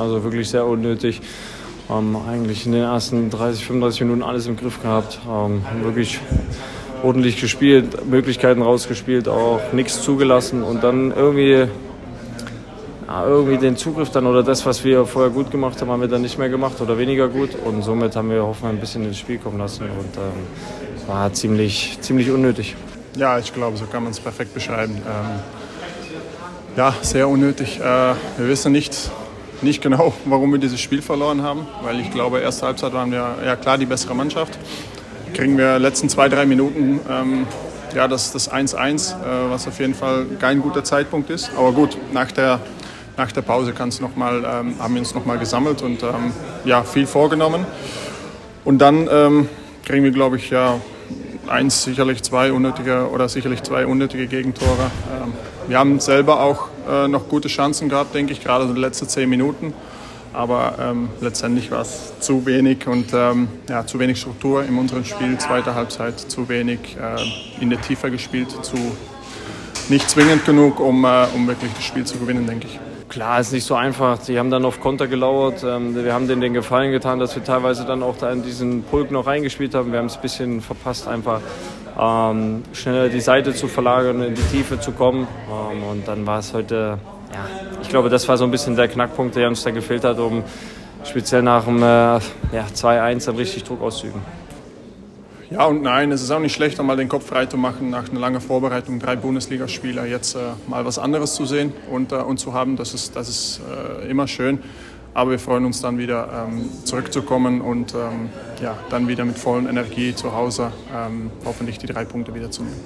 Also wirklich sehr unnötig. Ähm, eigentlich in den ersten 30, 35 Minuten alles im Griff gehabt. Ähm, wirklich ordentlich gespielt, Möglichkeiten rausgespielt, auch nichts zugelassen und dann irgendwie, ja, irgendwie den Zugriff dann oder das, was wir vorher gut gemacht haben, haben wir dann nicht mehr gemacht oder weniger gut und somit haben wir Hoffenheim ein bisschen ins Spiel kommen lassen und ähm, war ziemlich, ziemlich unnötig. Ja, ich glaube, so kann man es perfekt beschreiben. Ähm, ja, sehr unnötig. Äh, wir wissen nicht, nicht genau, warum wir dieses Spiel verloren haben, weil ich glaube, erste Halbzeit waren wir ja klar die bessere Mannschaft kriegen wir letzten zwei, drei Minuten ähm, ja, das 1-1, äh, was auf jeden Fall kein guter Zeitpunkt ist. Aber gut, nach der, nach der Pause noch mal, ähm, haben wir uns nochmal gesammelt und ähm, ja, viel vorgenommen. Und dann ähm, kriegen wir, glaube ich, ja, eins, sicherlich zwei unnötige oder sicherlich zwei unnötige Gegentore. Ähm, wir haben selber auch äh, noch gute Chancen gehabt, denke ich, gerade in den letzten zehn Minuten. Aber ähm, letztendlich war es zu wenig und ähm, ja, zu wenig Struktur in unserem Spiel, zweite Halbzeit zu wenig äh, in der Tiefe gespielt, zu nicht zwingend genug, um, äh, um wirklich das Spiel zu gewinnen, denke ich. Klar, ist nicht so einfach. Sie haben dann auf Konter gelauert. Ähm, wir haben denen den Gefallen getan, dass wir teilweise dann auch da in diesen Pulk noch reingespielt haben. Wir haben es ein bisschen verpasst, einfach ähm, schneller die Seite zu verlagern, in die Tiefe zu kommen. Ähm, und dann war es heute ja, ich glaube, das war so ein bisschen der Knackpunkt, der uns da gefehlt hat, um speziell nach dem äh, ja, 2-1 dann richtig Druck auszuüben. Ja und nein, es ist auch nicht schlecht, einmal den Kopf frei zu machen nach einer langen Vorbereitung, drei Bundesligaspieler, jetzt äh, mal was anderes zu sehen und, äh, und zu haben, das ist, das ist äh, immer schön. Aber wir freuen uns dann wieder ähm, zurückzukommen und ähm, ja, dann wieder mit voller Energie zu Hause ähm, hoffentlich die drei Punkte wieder zu nehmen.